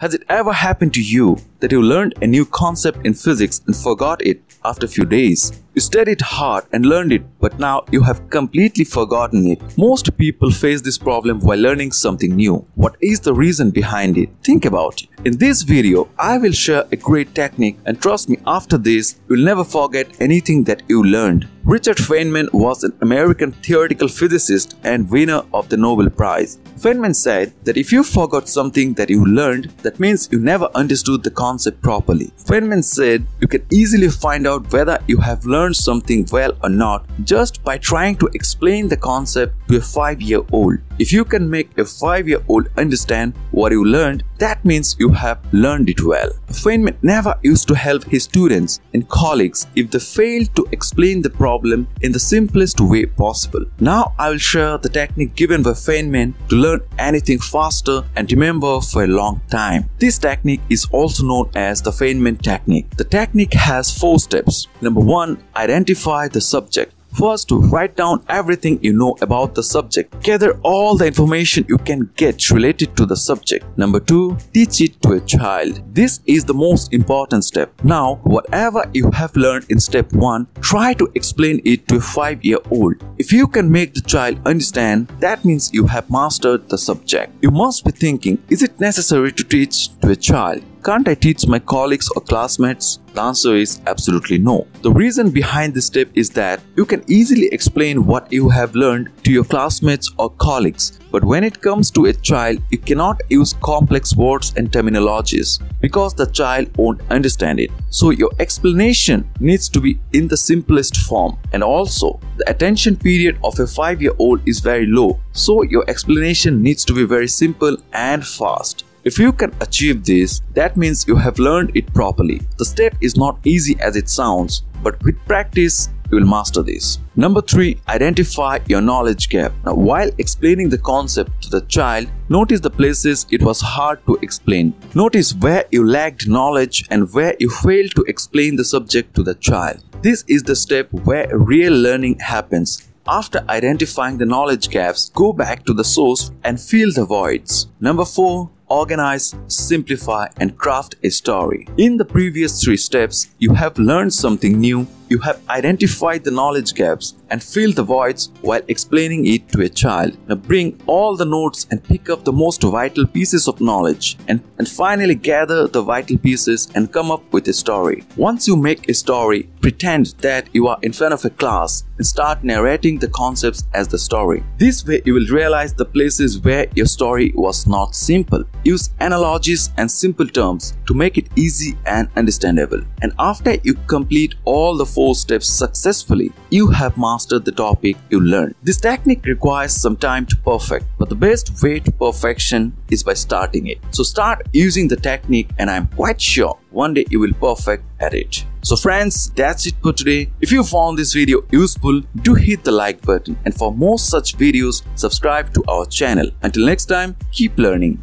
Has it ever happened to you that you learned a new concept in physics and forgot it after a few days? You studied hard and learned it, but now you have completely forgotten it. Most people face this problem while learning something new. What is the reason behind it? Think about it. In this video, I will share a great technique and trust me after this, you'll never forget anything that you learned. Richard Feynman was an American theoretical physicist and winner of the Nobel Prize. Feynman said that if you forgot something that you learned, that means you never understood the concept properly. Feynman said you can easily find out whether you have learned something well or not just by trying to explain the concept to a 5-year-old. If you can make a 5-year-old understand what you learned, that means you have learned it well. Feynman never used to help his students and colleagues if they failed to explain the problem in the simplest way possible. Now I will share the technique given by Feynman to learn anything faster and remember for a long time. This technique is also known as the Feynman technique. The technique has four steps. Number 1. Identify the subject. First, write down everything you know about the subject. Gather all the information you can get related to the subject. Number 2. Teach it to a child. This is the most important step. Now, whatever you have learned in step 1, try to explain it to a 5-year-old. If you can make the child understand, that means you have mastered the subject. You must be thinking, is it necessary to teach to a child? Can't I teach my colleagues or classmates? The answer is absolutely no. The reason behind this step is that you can easily explain what you have learned to your classmates or colleagues. But when it comes to a child, you cannot use complex words and terminologies because the child won't understand it. So your explanation needs to be in the simplest form. And also, the attention period of a 5-year-old is very low. So your explanation needs to be very simple and fast. If you can achieve this, that means you have learned it properly. The step is not easy as it sounds, but with practice, you will master this. Number 3. Identify your knowledge gap. Now, while explaining the concept to the child, notice the places it was hard to explain. Notice where you lacked knowledge and where you failed to explain the subject to the child. This is the step where real learning happens. After identifying the knowledge gaps, go back to the source and fill the voids. Number 4 organize, simplify, and craft a story. In the previous three steps, you have learned something new, you have identified the knowledge gaps and filled the voids while explaining it to a child. Now bring all the notes and pick up the most vital pieces of knowledge and, and finally gather the vital pieces and come up with a story. Once you make a story, pretend that you are in front of a class and start narrating the concepts as the story. This way you will realize the places where your story was not simple. Use analogies and simple terms to make it easy and understandable. And after you complete all the four steps successfully, you have mastered the topic you learned. This technique requires some time to perfect, but the best way to perfection is by starting it. So start using the technique and I am quite sure one day you will perfect at it. So friends, that's it for today. If you found this video useful, do hit the like button and for more such videos, subscribe to our channel. Until next time, keep learning.